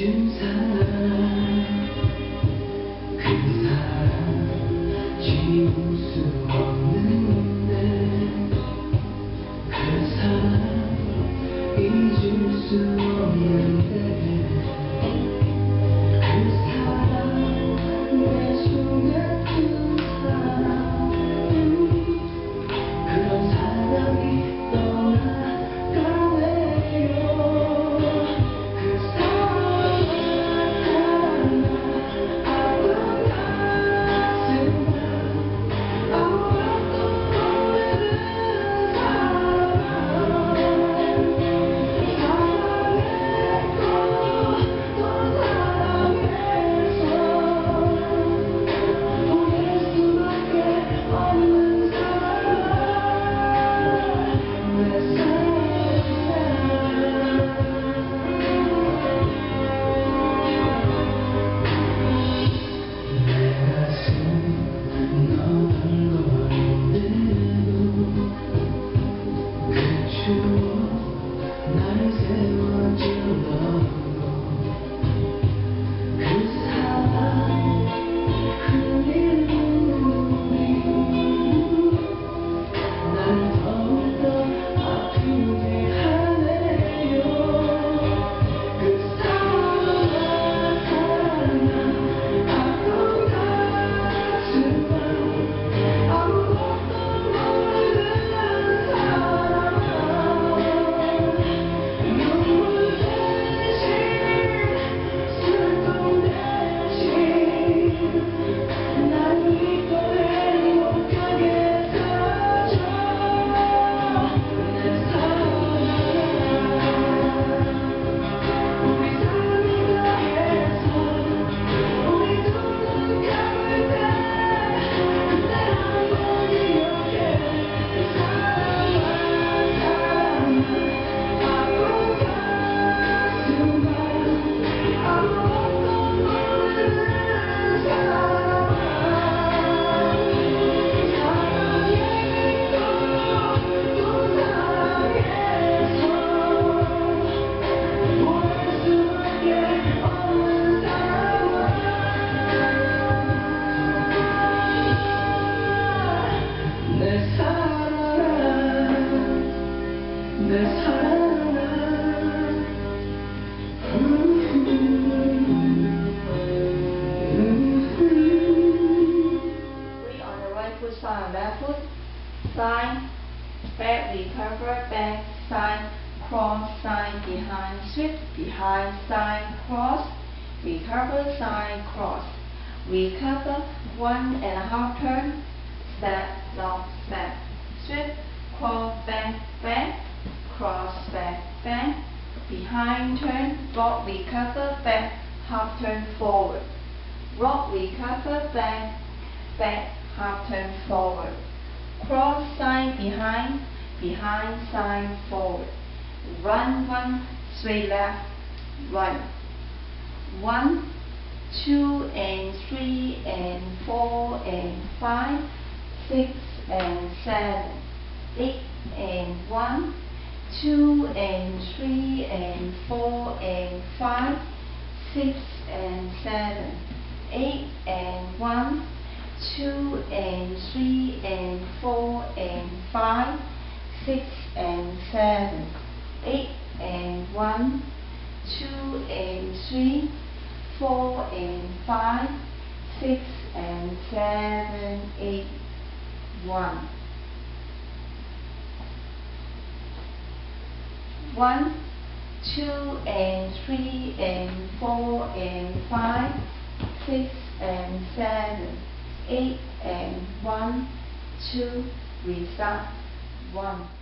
진 사랑 그 사랑 지우수 없 back, recover, back, sign, cross, sign, behind, sweep, behind, sign, cross, recover, sign, cross, recover, one and a half turn, step, long, step, sweep, cross, back, back, cross, back, back, behind turn, rock, recover, back, half turn forward, rock, recover, back, back, half turn forward. Cross side behind, behind side forward. Run one, straight left, run. One, two and three and four and five, six and seven, eight and one, two and three and four and five, six and seven, eight and one, two and three and four and five, six and seven, eight and one, two and three, four and five, six and seven, eight, one. One, two and three and four and five, six and seven, eight and one, two, restart, one.